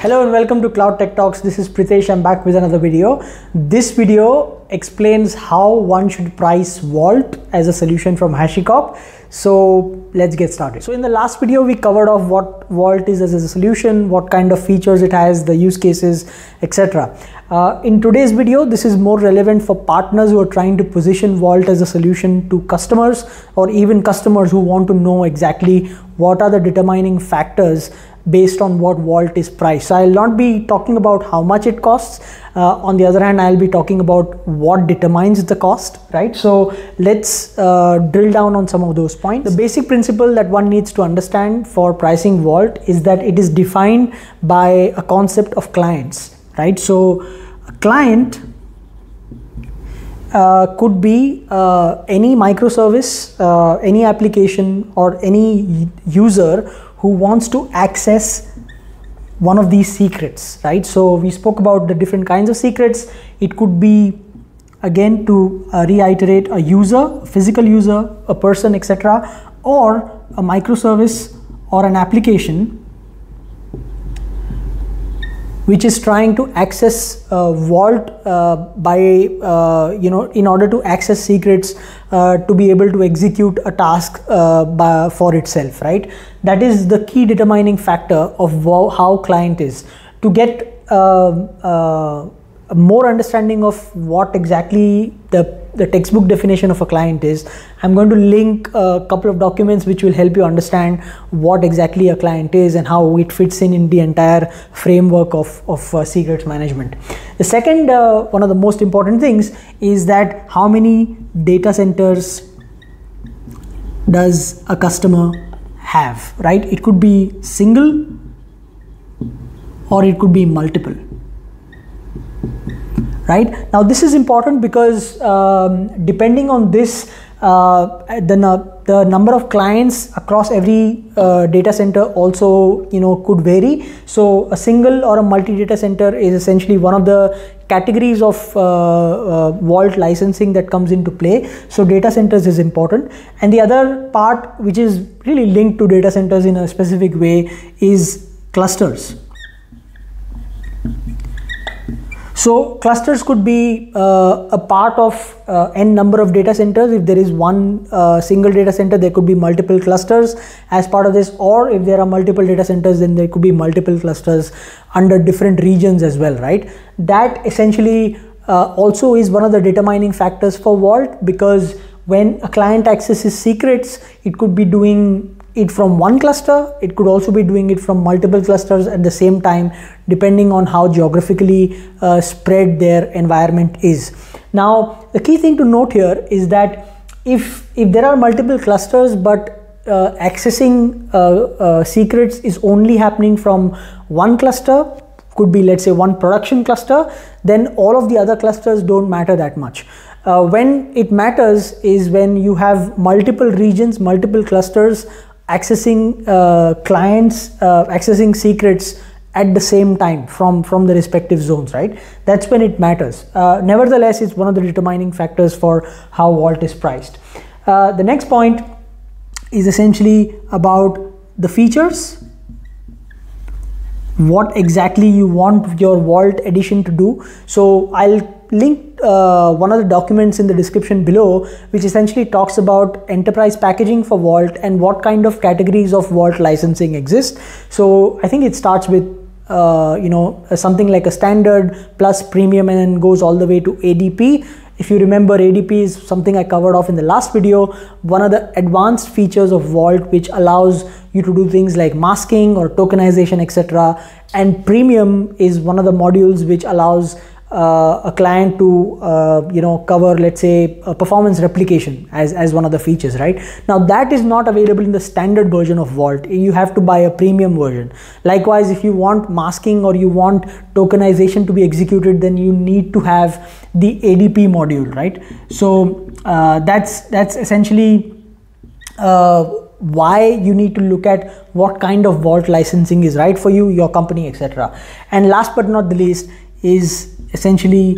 Hello and welcome to Cloud Tech Talks. This is Pritesh. I'm back with another video. This video explains how one should price Vault as a solution from HashiCorp. So let's get started. So in the last video, we covered off what Vault is as a solution, what kind of features it has, the use cases, etc. Uh, in today's video, this is more relevant for partners who are trying to position Vault as a solution to customers or even customers who want to know exactly what are the determining factors based on what Vault is priced. So I'll not be talking about how much it costs. Uh, on the other hand, I'll be talking about what determines the cost, right? So let's uh, drill down on some of those points. The basic principle that one needs to understand for pricing Vault is that it is defined by a concept of clients, right? So a client uh, could be uh, any microservice, uh, any application, or any user who wants to access one of these secrets, right? So we spoke about the different kinds of secrets. It could be again to uh, reiterate a user, physical user, a person, etc., or a microservice or an application which is trying to access uh, vault uh, by uh, you know in order to access secrets to be able to execute a task by, for itself right? That is the key determining factor of how client is. To get more understanding of what exactly the, the textbook definition of a client is, I'm going to link a couple of documents which will help you understand what exactly a client is and how it fits in in the entire framework of, of uh, secrets management. The second, uh, one of the most important things is that how many data centers does a customer have, right? It could be single or it could be multiple right? Now this is important because um, depending on this uh, the, the number of clients across every uh, data center also you know could vary. So a single or a multi data center is essentially one of the categories of uh, uh vault licensing that comes into play. So data centers is important. And the other part which is really linked to data centers in a specific way is clusters so clusters could be uh, a part of uh, n number of data centers. If there is one uh, single data center, there could be multiple clusters as part of this, or if there are multiple data centers, then there could be multiple clusters under different regions as well, right? That essentially uh, also is one of the determining factors for Vault because when a client accesses secrets, it could be doing it from one cluster. It could also be doing it from multiple clusters at the same time, depending on how geographically uh, spread their environment is. Now, the key thing to note here is that if, if there are multiple clusters, but uh, accessing uh, uh secrets is only happening from one cluster, could be let's say one production cluster, then all of the other clusters don't matter that much. Uh, when it matters is when you have multiple regions, multiple clusters accessing uh, clients, uh, accessing secrets at the same time from, from the respective zones, right? That's when it matters. Uh, nevertheless, it's one of the determining factors for how Vault is priced. Uh, the next point is essentially about the features what exactly you want your vault edition to do so i'll link uh, one of the documents in the description below which essentially talks about enterprise packaging for vault and what kind of categories of vault licensing exist. So i think it starts with uh, you know something like a standard plus premium and goes all the way to adp if you remember ADP is something I covered off in the last video, one of the advanced features of Vault which allows you to do things like masking or tokenization etc. And premium is one of the modules which allows uh, a client to uh, you know cover let's say a performance replication as, as one of the features right? Now that is not available in the standard version of vault. You have to buy a premium version. Likewise if you want masking or you want tokenization to be executed then you need to have the adp module right? So uh, that's that's essentially uh, why you need to look at what kind of vault licensing is right for you your company etc and last but not the least is essentially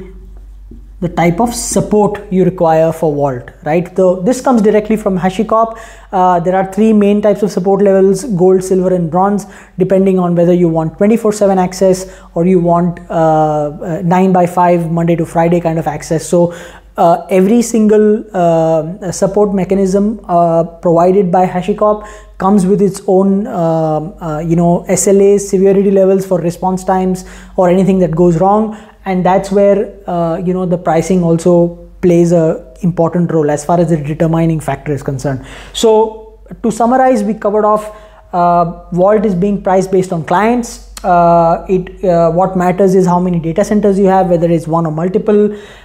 the type of support you require for Vault, right? So this comes directly from HashiCorp. Uh, there are three main types of support levels, gold, silver, and bronze, depending on whether you want 24-7 access or you want uh, uh, 9 by 5 Monday to Friday kind of access. So uh, every single uh, support mechanism uh, provided by HashiCorp comes with its own uh, you know SLAs, severity levels for response times or anything that goes wrong and that's where uh, you know the pricing also plays a important role as far as the determining factor is concerned. So to summarize we covered off uh, vault is being priced based on clients. Uh, it uh, what matters is how many data centers you have whether it's one or multiple.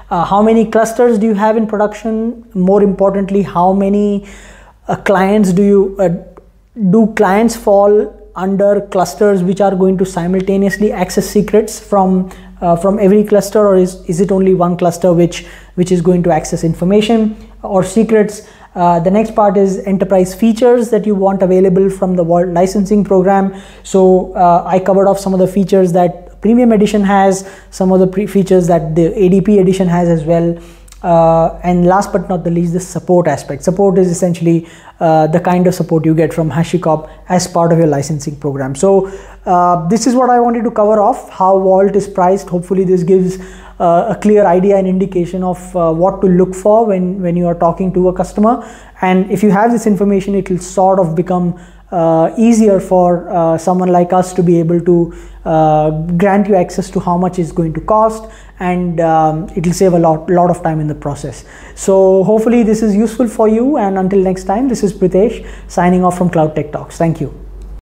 Uh, how many clusters do you have in production? More importantly how many uh, clients do you uh, do clients fall under clusters which are going to simultaneously access secrets from uh, from every cluster or is, is it only one cluster which which is going to access information or secrets? Uh, the next part is enterprise features that you want available from the Vault licensing program. So uh, i covered off some of the features that premium edition has some of the features that the adp edition has as well uh, and last but not the least, the support aspect. Support is essentially uh, the kind of support you get from HashiCorp as part of your licensing program. So uh, this is what I wanted to cover off, how Vault is priced. Hopefully this gives uh, a clear idea and indication of uh, what to look for when, when you are talking to a customer. And if you have this information, it will sort of become easier for uh, someone like us to be able to uh, grant you access to how much is going to cost and um, it will save a lot lot of time in the process. So hopefully this is useful for you and until next time this is pritesh signing off from cloud tech talks. Thank you